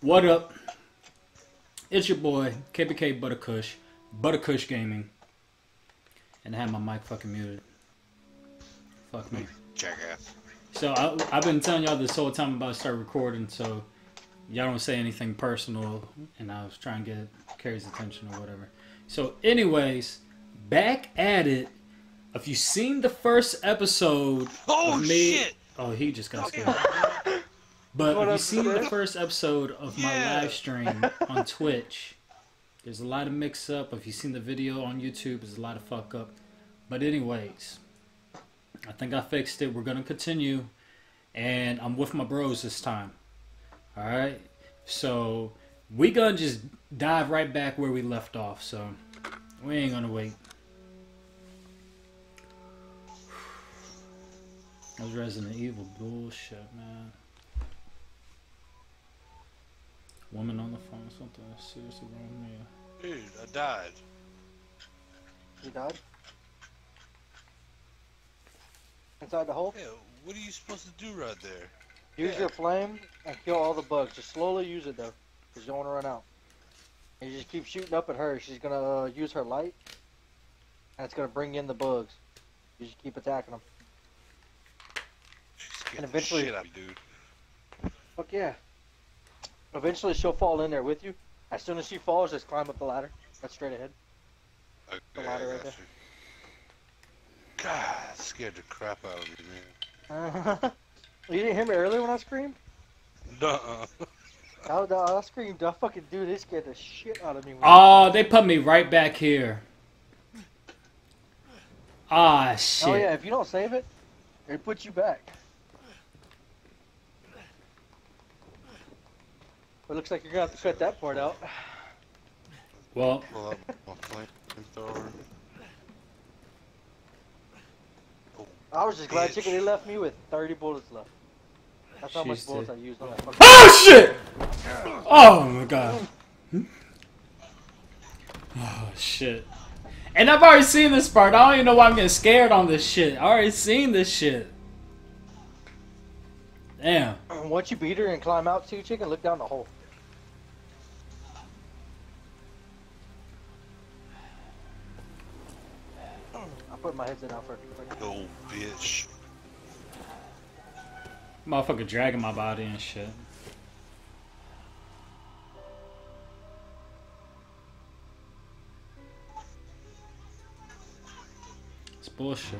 What up? It's your boy, KBK ButterKush, ButterKush Gaming. And I have my mic fucking muted. Fuck me. Jackass. So I, I've been telling y'all this whole time about to start recording, so y'all don't say anything personal, and I was trying to get Carrie's attention or whatever. So, anyways, back at it. If you seen the first episode Oh me, shit! oh he just got scared. But What if you seen the first episode of my Yeah. live stream on Twitch, there's a lot of mix up. If you seen the video on YouTube, there's a lot of fuck up. But anyways, I think I fixed it. We're gonna continue, and I'm with my bros this time. All right, so we gonna just dive right back where we left off. So we ain't gonna wait. Those Resident Evil bullshit, man. Woman on the phone, something seriously wrong with me. Dude, I died. You died? Inside the hole? Yeah, what are you supposed to do right there? Use Yeah. your flame and kill all the bugs. Just slowly use it though, because you don't want to run out. And you just keep shooting up at her. She's gonna uh, use her light, and it's gonna bring in the bugs. You just keep attacking them. She scared And the eventually- shit out of dude. Fuck yeah. Eventually she'll fall in there with you. As soon as she falls, just climb up the ladder. That's straight ahead. Okay, The ladder right there. you. God, that scared the crap out of me, man. you didn't hear me earlier when I screamed? Nuh-uh. I, I, I screamed. I fucking dude, it scared the shit out of me. Oh, they put me right back here. Ah, shit. Oh yeah, if you don't save it, they put you back. It looks like you're gonna have to cut that part out. Well, Pull out my flamethrower. I was just glad Bitch. chicken left me with 30 bullets left. That's how much bullets I used on that fucking. oh shit! Oh my god. Oh shit. And I've already seen this part. I don't even know why I'm getting scared on this shit. I already seen this shit. Damn. Once you beat her and climb out too, chicken, look down the hole. I put my headset out for a Yo, bitch. Motherfucker dragging my body and shit. It's bullshit.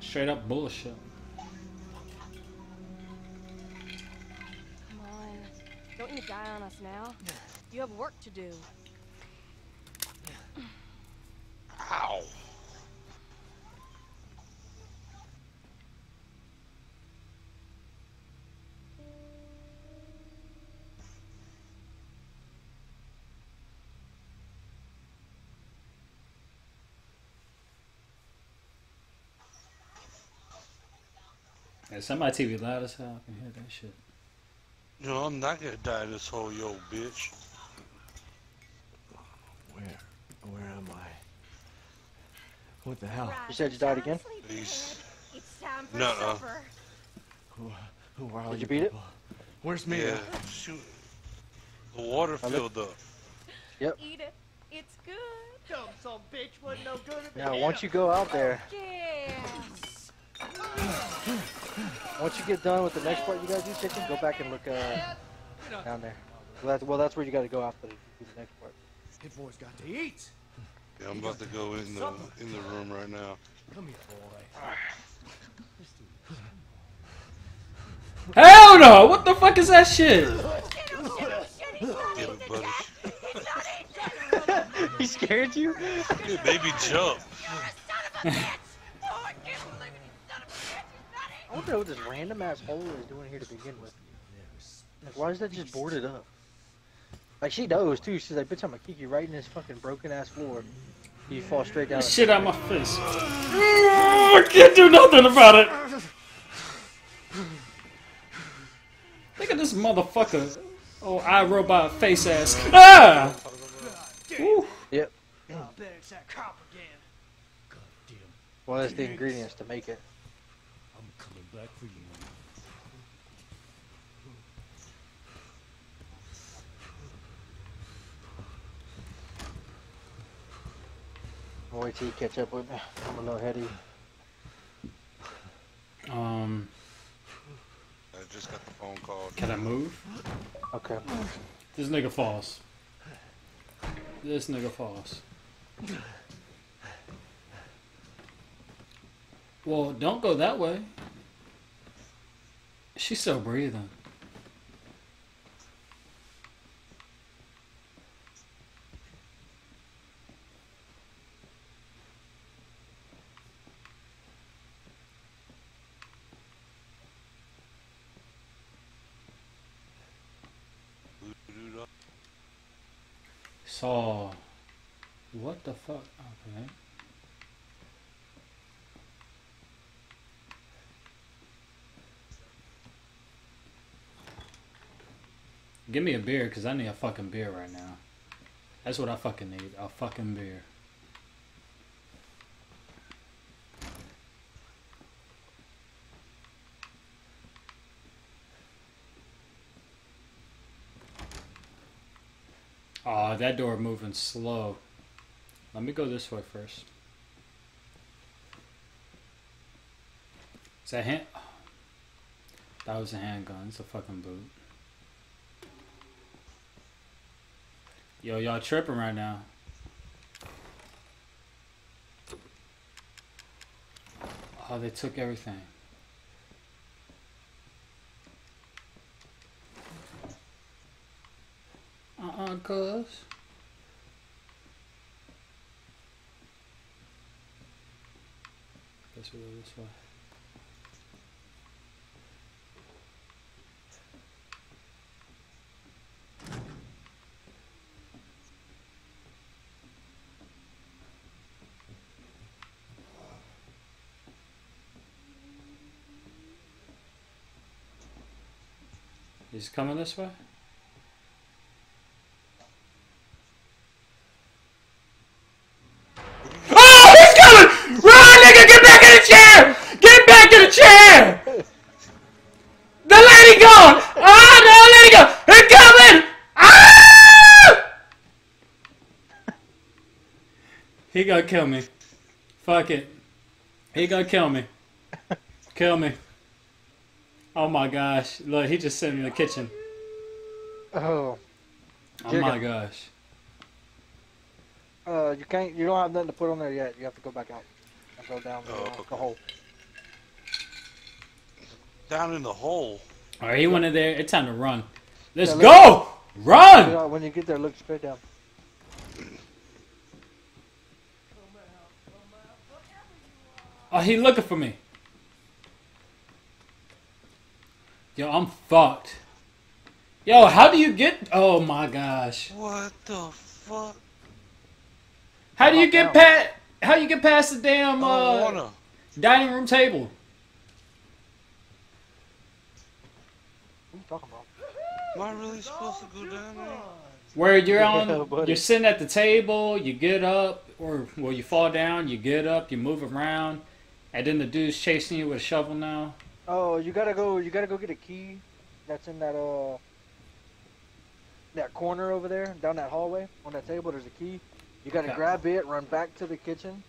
Straight up bullshit. Come on. Don't you die on us now. You have work to do. Yeah, somebody TV loud as hell. I can hear that shit. No, I'm not gonna die in this whole yo, bitch. Where? Where am I? What the hell? You said you died again? Please. It's time for Nuh-uh. Who, who are all Did you you beat it? Where's me? Yeah, shoot. The water filled up. Yep. Eat it. It's good. Dumb son bitch wasn't no good at Now, once you go out there, Yes. Once you get done with the next part you gotta do, chicken, go back and look uh, down there. Well, that's, well, that's where you gotta go after the, do the next part. That boy's got to eat. Yeah, I'm about to go in the in the room right now. Come here, boy. Hell no! What the fuck is that shit? Yeah, but buddy. he scared you? Dude, baby jump. I wonder what this random ass hole is doing here to begin with. Like, why is that just boarded up? Like, she knows too. She's like, bitch, I'm gonna kick you right in this fucking broken ass floor. You fall straight down. Shit out my face. I can't do nothing about it. Look at this motherfucker. Oh, I iRobot face ass. Ah! Woo. Yep. I bet it's that cop again. Goddamn. Well, that's the ingredients to make it for you. I'll wait till you catch up with me. I'm a little heady. Um. I just got the phone call. Can I move? Okay. This nigga falls. This nigga falls. Well, don't go that way. She's still breathing. Saw. What the fuck? Okay. Give me a beer, because I need a fucking beer right now. That's what I fucking need. A fucking beer. Aw, that door moving slow. Let me go this way first. Is that hand? That was a handgun. It's a fucking boot. Yo, y'all tripping right now. Oh, they took everything. Uh-uh, cuz. Guess we'll go this way. He's coming this way? Oh, he's coming! Run, nigga! Get back in the chair! Get back in the chair! The lady gone! Ah, no, lady go! It's coming! Ah! He gonna kill me. Fuck it. He gonna kill me. Kill me. Oh my gosh. Look, he just sent me in the kitchen. Oh. Oh Jigga. my gosh. Uh, you can't. You don't have nothing to put on there yet. You have to go back out and go down the, Oh, uh, okay. the hole. Down in the hole. Alright, he went in there. It's time to run. Let's Yeah, go! You Run! when you get there, look straight down. Oh, he looking for me. Yo, I'm fucked. Yo, how do you get? Oh my gosh. What the fuck? How do you get out. past? How you get past the damn uh, wanna. dining room table? What are you talking about? Am I really supposed to go down there? Where you're on, buddy. you're sitting at the table, you get up, or well, you fall down, you get up, you move around, and then the dude's chasing you with a shovel now. Oh, you gotta go. You gotta go get a key. That's in that uh. That corner over there, down that hallway, on that table. There's a key. You gotta Okay. grab it, run back to the kitchen,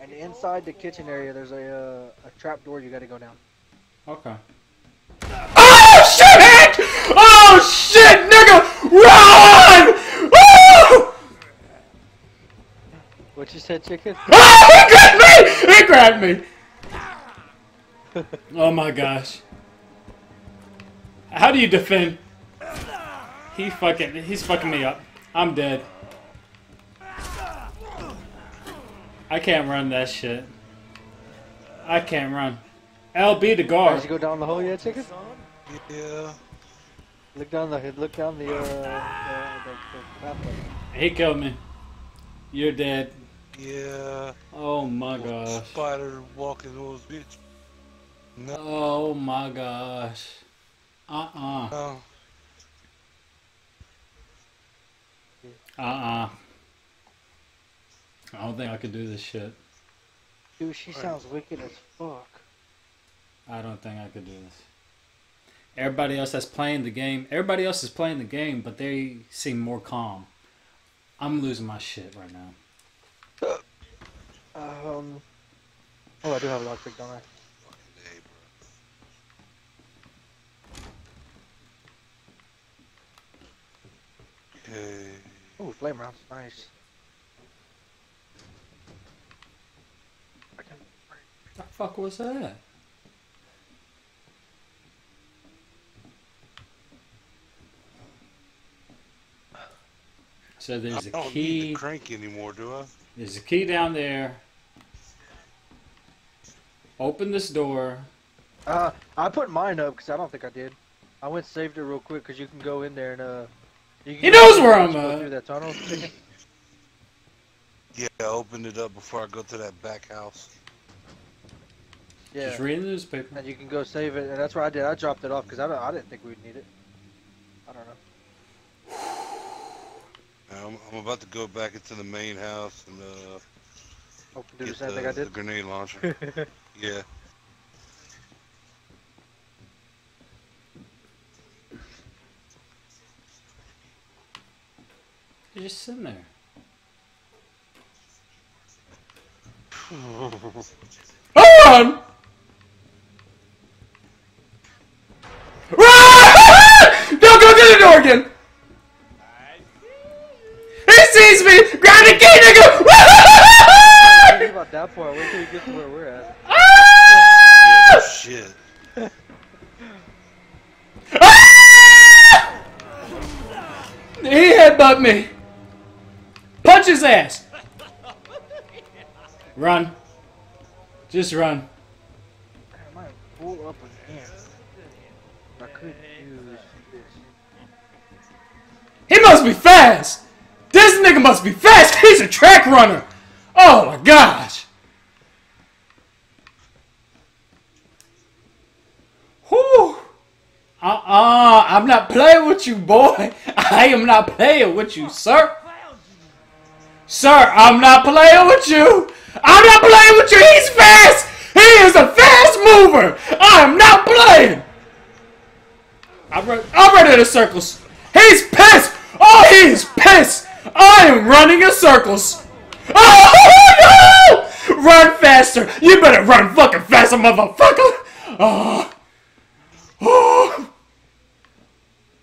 and inside the kitchen area, there's a uh, a trap door. You gotta go down. Okay. Oh shit! Hank! Oh shit, nigga! Run! Woo! What you said, chicken? Oh, he grabbed me! He grabbed me! Oh my gosh. How do you defend? He fucking, he's fucking me up. I'm dead. I can't run that shit. I can't run. LB the Did guard. you go down the hole yet, chicken? Yeah. Look down the look down the uh the, the, the pathway. He killed me. You're dead. Yeah. Oh my gosh. Spider walking those bitch. No. Oh my gosh. Uh-uh. no. Uh-uh. I don't think I could do this shit. Dude, she sounds wicked as fuck. I don't think I could do this. Everybody else that's playing the game, everybody else is playing the game, but they seem more calm. I'm losing my shit right now. Um. Oh, I do have a lockpick, don't I? Hey, bro. Okay. Oh, flame rounds, nice. I can- The fuck was that? So there's I a don't need the crank anymore, do I? There's a key down there. Open this door. Uh, I put mine up because I don't think I did. I went saved it real quick because you can go in there and uh. You He knows where I'm at. Through that tunnel. Yeah, I opened it up before I go to that back house. yeah. Just reading the newspaper. And you can go save it, and that's what I did. I dropped it off because I don't. I didn't think we'd need it. I don't know. I'm, I'm about to go back into the main house and uh, Hope to do the get same the, thing I the did. grenade launcher. yeah. You're just sitting there. Run! Run! Don't go to the door again! He sees me! Grab the key, nigga! Think about that part. Wait till you get to where we're at. Yeah, no shit. He headbutt me. Punch his ass. Run. Just run. I might pull up again. I could use this. He must be fast. This nigga must be fast. He's a track runner. Oh my gosh. Uh-uh. I'm not playing with you, boy. I am not playing with you, sir. Sir, I'm not playing with you. I'm not playing with you. He's fast. He is a fast mover. I am not playing. I'm, run- I'm running in circles. He's pissed. Oh, he's pissed. I am running in circles. Oh, no! Run faster. You better run fucking faster, motherfucker. Oh. Oh.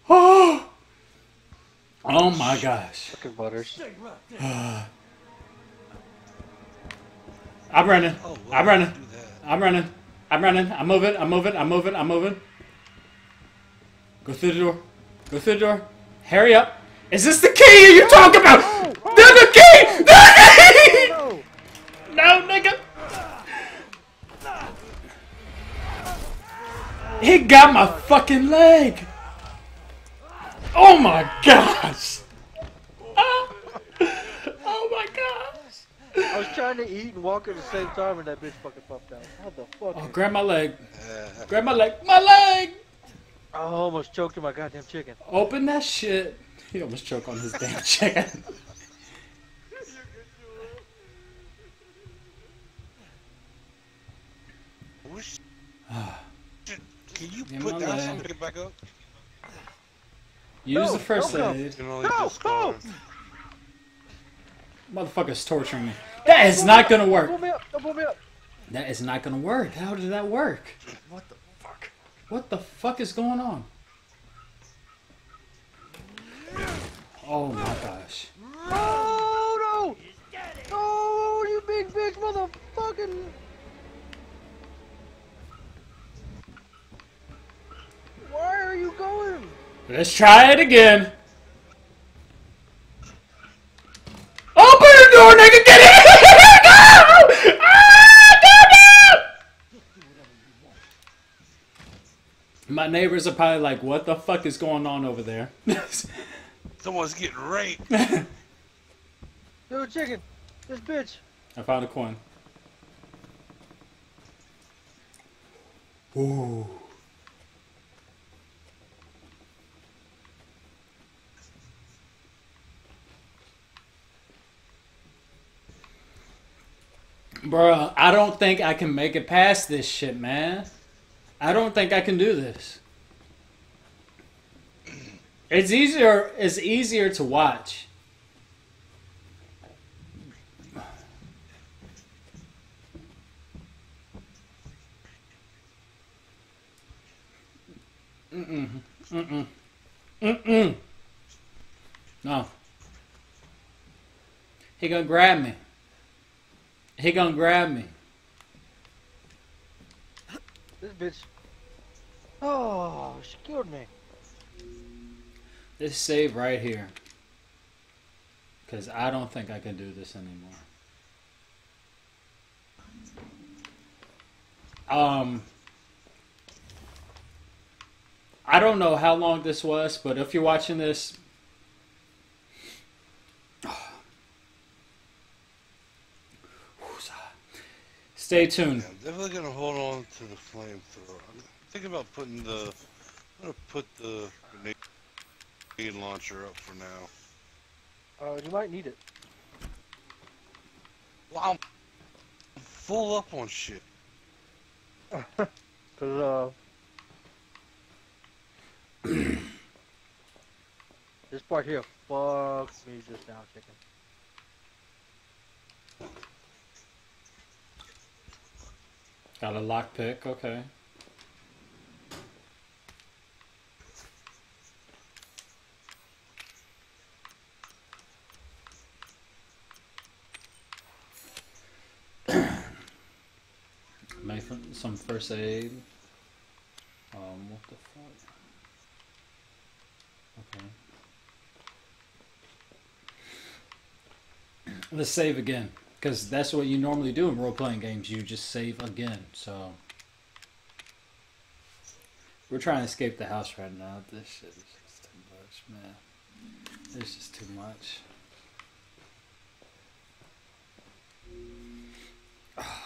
Oh. Oh my gosh. Fucking butters. I'm running. Oh, I'm running. would you do that? I'm running. I'm running. I'm moving. I'm moving. I'm moving. I'm moving. Go through the door. Go through the door. Hurry up. Is this the key you're talking about? The, the key! The key! No! No, nigga. He got my fucking leg. Oh my gosh. Oh, oh my gosh. I was trying to eat and walk at the same time, and that bitch fucking popped out. How the fuck? Oh, grab my leg. Grab my leg. My leg! I almost choked on my goddamn chicken. Open that shit. He almost choked on his damn chicken. Can you Give put that down something back up? Use No, the first don't come. You aid. can only No. Motherfucker's torturing me. That is not gonna Don't work. pull me up! Don't pull me up! That is not gonna work. How did that work? What the fuck? What the fuck is going on? Oh my gosh. Oh no! Oh, you big bitch, motherfucking! Why are you going? Let's try it again. Open the door, nigga! Get in! Go! Ah, go down! My neighbors are probably like, "What the fuck is going on over there?" Someone's getting raped. Dude, chicken! This bitch! I found a coin. Ooh. Bruh, I don't think I can make it past this shit, man. I don't think I can do this. It's easier it's easier to watch. Mm-mm. Mm-mm. Mm-mm. No. He gonna grab me. He gonna grab me. This bitch. Oh, she killed me. This save right here. Cause I don't think I can do this anymore. Um I don't know how long this was, but if you're watching this Stay tuned. Yeah, I'm definitely gonna hold on to the flamethrower. I'm thinking about putting the. I'm gonna put the grenade launcher up for now. Uh, you might need it. Wow, I'm full up on shit. Cause uh, this part here fucks me just now, chicken. Got a lockpick, okay. Make some first aid. Um, what the fuck? Okay. Let's save again. Because that's what you normally do in role-playing games. You just save again, so... We're trying to escape the house right now. This shit is just too much, man. It's just too much. Ah.